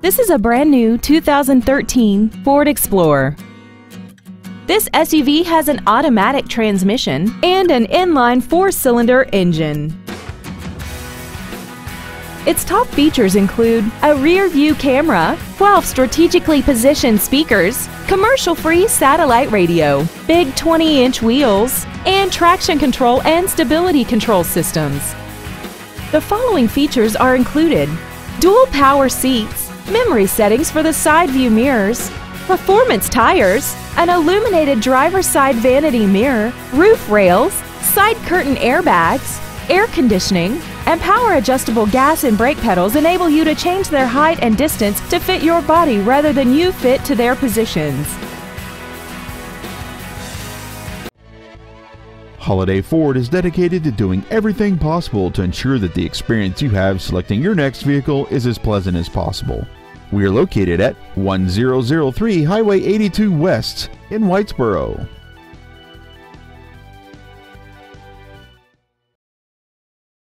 This is a brand new 2013 Ford Explorer. This SUV has an automatic transmission and an inline four-cylinder engine. Its top features include a rear view camera, 12 strategically positioned speakers, commercial-free satellite radio, big 20-inch wheels, and traction control and stability control systems. The following features are included dual power seats, memory settings for the side view mirrors, performance tires, an illuminated driver's side vanity mirror, roof rails, side curtain airbags, air conditioning, and power adjustable gas and brake pedals enable you to change their height and distance to fit your body rather than you fit to their positions. Holiday Ford is dedicated to doing everything possible to ensure that the experience you have selecting your next vehicle is as pleasant as possible. We are located at 1003 Highway 82 West in Whitesboro.